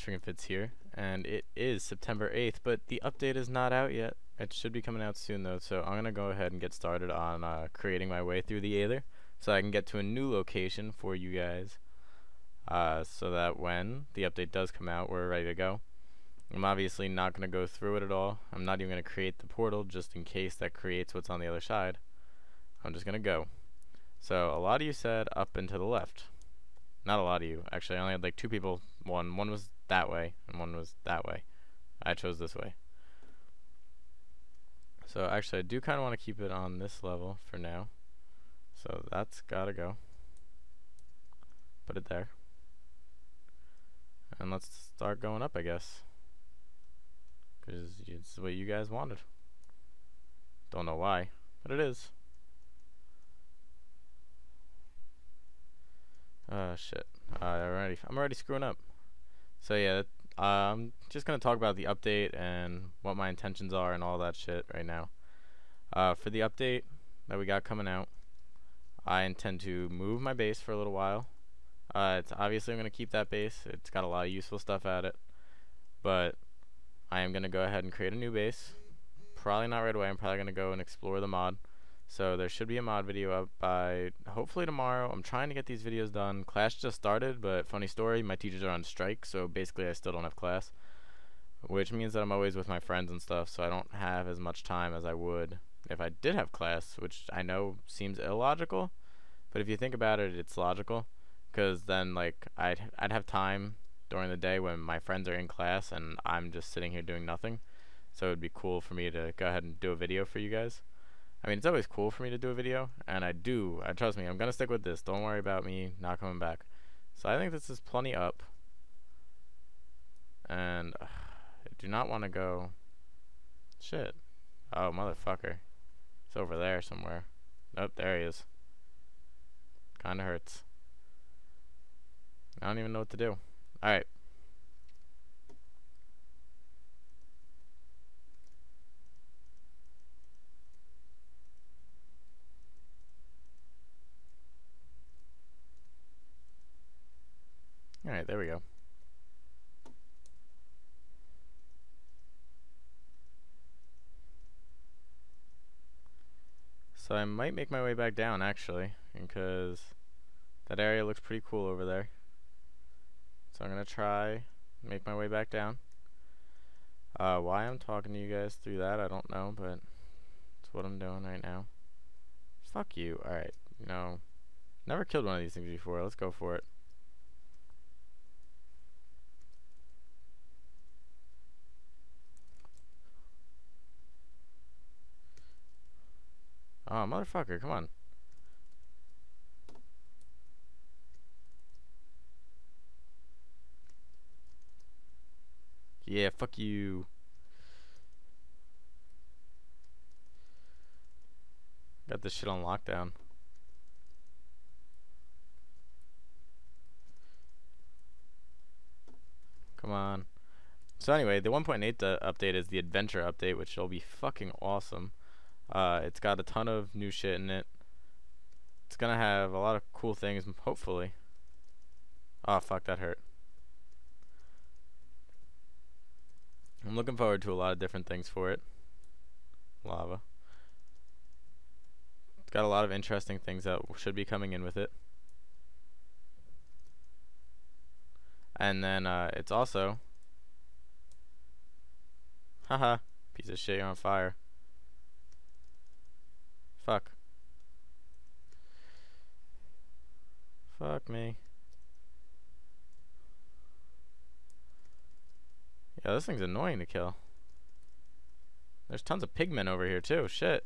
FrickNFitz here, and it is September 8th, but the update is not out yet. It should be coming out soon though, so I'm going to go ahead and get started on uh, creating my way through the nether, so I can get to a new location for you guys, uh, so that when the update does come out, we're ready to go. I'm obviously not going to go through it at all. I'm not even going to create the portal, just in case that creates what's on the other side. I'm just going to go. So, a lot of you said up and to the left. Not a lot of you. Actually, I only had like two people. One, one was that way, and one was that way. I chose this way. So actually, I do kind of want to keep it on this level for now. So that's gotta go. Put it there. And let's start going up, I guess. Because it's what you guys wanted. Don't know why, but it is. Oh shit. Uh, already, I'm already screwing up. So yeah, I'm just gonna talk about the update and what my intentions are and all that shit right now. Uh, for the update that we got coming out, I intend to move my base for a little while. Uh, it's obviously I'm gonna keep that base. It's got a lot of useful stuff at it, but I am gonna go ahead and create a new base. Probably not right away. I'm probably gonna go and explore the mod. So there should be a mod video up by hopefully tomorrow. I'm trying to get these videos done. Class just started, but funny story, my teachers are on strike, so basically I still don't have class. Which means that I'm always with my friends and stuff, so I don't have as much time as I would if I did have class, which I know seems illogical, but if you think about it, it's logical because then like I'd I'd have time during the day when my friends are in class and I'm just sitting here doing nothing. So it'd be cool for me to go ahead and do a video for you guys. I mean, it's always cool for me to do a video, and I do. I trust me. I'm gonna stick with this. Don't worry about me not coming back. So I think this is plenty up, and uh, I do not want to go. Shit. Oh motherfucker. It's over there somewhere. Nope, there he is. Kinda hurts. I don't even know what to do. Alright. Alright, there we go. So I might make my way back down actually, because that area looks pretty cool over there. So I'm gonna try make my way back down. Uh, why I'm talking to you guys through that, I don't know, but it's what I'm doing right now. Fuck you. Alright, know, never killed one of these things before. Let's go for it. Oh, motherfucker, come on. Yeah, fuck you. Got this shit on lockdown. Come on. So anyway, the 1.8 uh, update is the adventure update, which will be fucking awesome. Uh, it's got a ton of new shit in it. It's gonna have a lot of cool things, hopefully. Oh fuck, that hurt. I'm looking forward to a lot of different things for it. Lava. It's got a lot of interesting things that should be coming in with it. And then uh, it's also... Haha, piece of shit, you're on fire. Fuck. Fuck me. Yeah, this thing's annoying to kill. There's tons of pigmen over here too. Shit.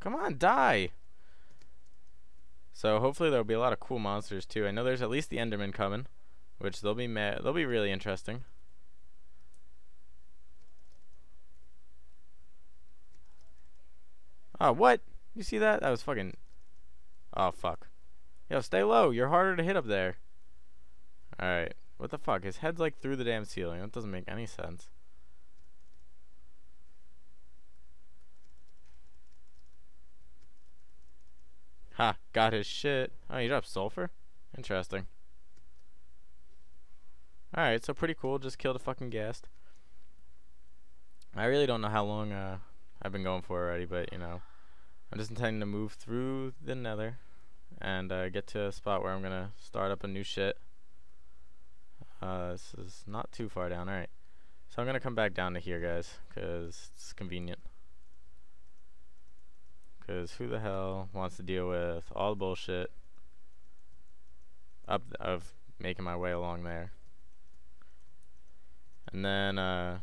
Come on, die! So hopefully there'll be a lot of cool monsters too. I know there's at least the Enderman coming, which they'll be they'll be really interesting. Oh, what? You see that? That was fucking... Oh, fuck. Yo, stay low. You're harder to hit up there. Alright. What the fuck? His head's like through the damn ceiling. That doesn't make any sense. Ha, got his shit. Oh, you dropped sulfur? Interesting. Alright, so pretty cool. Just killed a fucking ghast. I really don't know how long uh, I've been going for already, but you know, I'm just intending to move through the nether and uh, get to a spot where I'm gonna start up a new shit. Uh, this is not too far down. Alright. So I'm gonna come back down to here, guys, because it's convenient. Because who the hell wants to deal with all the bullshit up of making my way along there? And then, uh,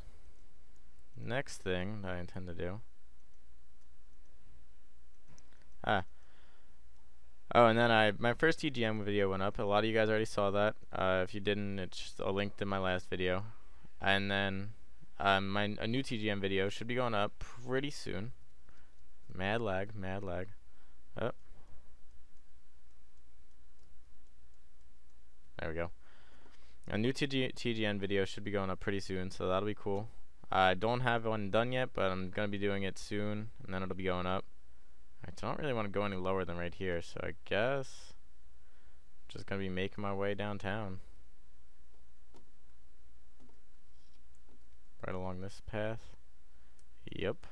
next thing that I intend to do. Ah. Oh, and then I my first TGM video went up. A lot of you guys already saw that. Uh, if you didn't, it's just a link to my last video. And then um, my a new TGM video should be going up pretty soon. Mad lag, mad lag. Oh. There we go. A new TG TGN video should be going up pretty soon, so that'll be cool. I don't have one done yet, but I'm going to be doing it soon, and then it'll be going up. I don't really want to go any lower than right here, so I guess I'm just going to be making my way downtown. Right along this path. Yep.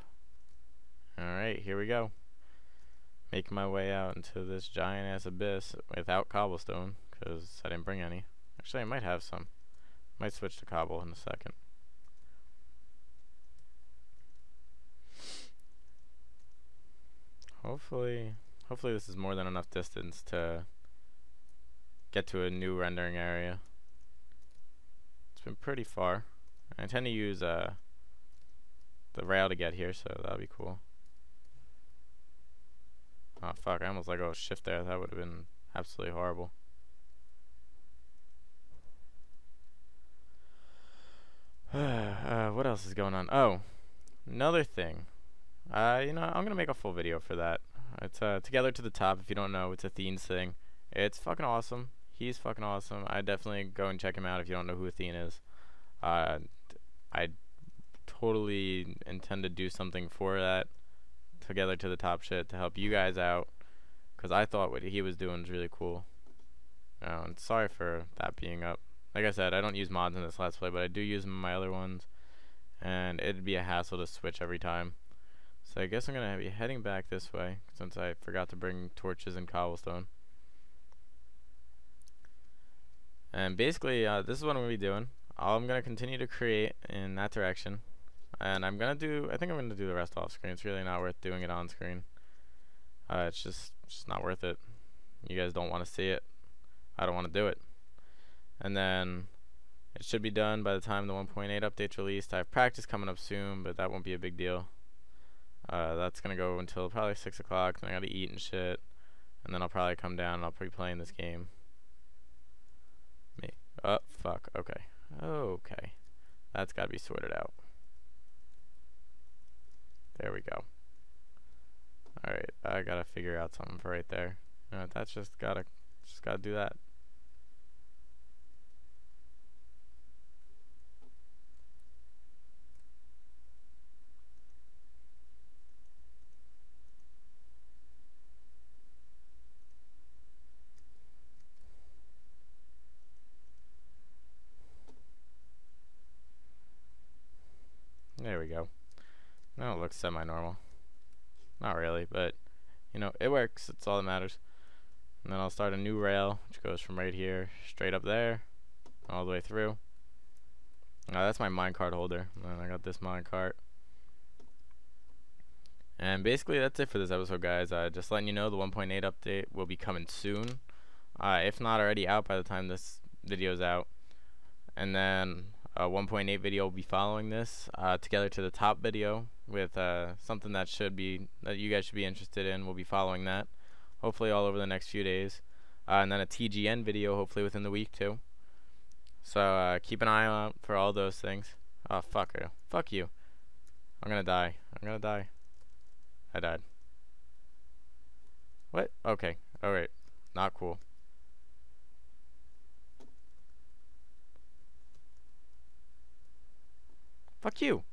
Alright, here we go. Making my way out into this giant ass abyss without cobblestone, because I didn't bring any. Actually, I might have some. Might switch to cobble in a second. Hopefully, hopefully this is more than enough distance to get to a new rendering area. It's been pretty far. I tend to use uh, the rail to get here, so that'll be cool. Oh fuck, I almost let go of shift there. That would have been absolutely horrible. uh, what else is going on? Oh, another thing. Uh, you know, I'm gonna make a full video for that. It's uh, Together to the Top. If you don't know, it's Athene's thing. It's fucking awesome. He's fucking awesome. I definitely go and check him out if you don't know who Athene is. Uh, I totally intend to do something for that Together to the Top shit to help you guys out. Cause I thought what he was doing was really cool. Oh, and sorry for that being up. Like I said, I don't use mods in this Let's Play, but I do use them in my other ones. And it'd be a hassle to switch every time. So I guess I'm going to be heading back this way since I forgot to bring torches and cobblestone. And basically, uh, this is what I'm going to be doing. I'm going to continue to create in that direction. And I'm going to do, I think I'm going to do the rest off screen. It's really not worth doing it on screen. Uh, it's just, just not worth it. You guys don't want to see it. I don't want to do it. And then it should be done by the time the 1.8 update's released. I have practice coming up soon, but that won't be a big deal. Uh, that's gonna go until probably six o'clock. Then I gotta eat and shit, and then I'll probably come down and I'll be playing this game. Me. Oh fuck. Okay. Okay. That's gotta be sorted out. There we go. Alright, I gotta figure out something for right there. Uh, that's just gotta, just gotta do that. There we go. Now it looks semi-normal. Not really, but, you know, it works. It's all that matters. And then I'll start a new rail, which goes from right here straight up there, all the way through. Uh, that's my minecart holder. And I got this minecart. And basically that's it for this episode, guys. Uh, just letting you know the 1.8 update will be coming soon. Uh, if not already out by the time this video is out. And then a 1.8 video will be following this uh, together to the top video with uh, something that should be that you guys should be interested in. We'll be following that hopefully all over the next few days, uh, and then a TGN video hopefully within the week too. So uh, keep an eye out for all those things. Oh fuck you, fuck you. I'm gonna die. I'm gonna die. I died. What? Okay. Alright. Not cool. Fuck you.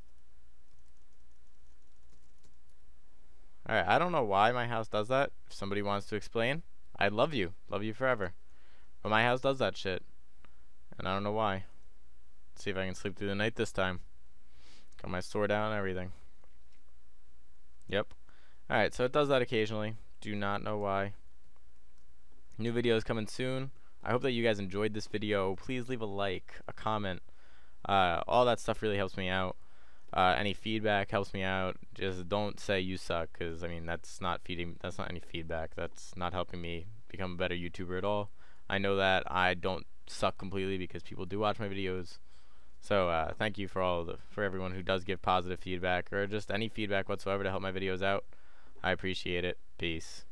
Alright, I don't know why my house does that. If somebody wants to explain, I love you. Love you forever. But my house does that shit. And I don't know why. Let's see if I can sleep through the night this time. Got my sword down and everything. Yep. Alright, so it does that occasionally. Do not know why. New videos coming soon. I hope that you guys enjoyed this video. Please leave a like, a comment. Uh, all that stuff really helps me out. Uh, any feedback helps me out. Just don't say you suck, because I mean that's not feeding. That's not any feedback. That's not helping me become a better YouTuber at all. I know that I don't suck completely because people do watch my videos. So uh, thank you for all the for everyone who does give positive feedback or just any feedback whatsoever to help my videos out. I appreciate it. Peace.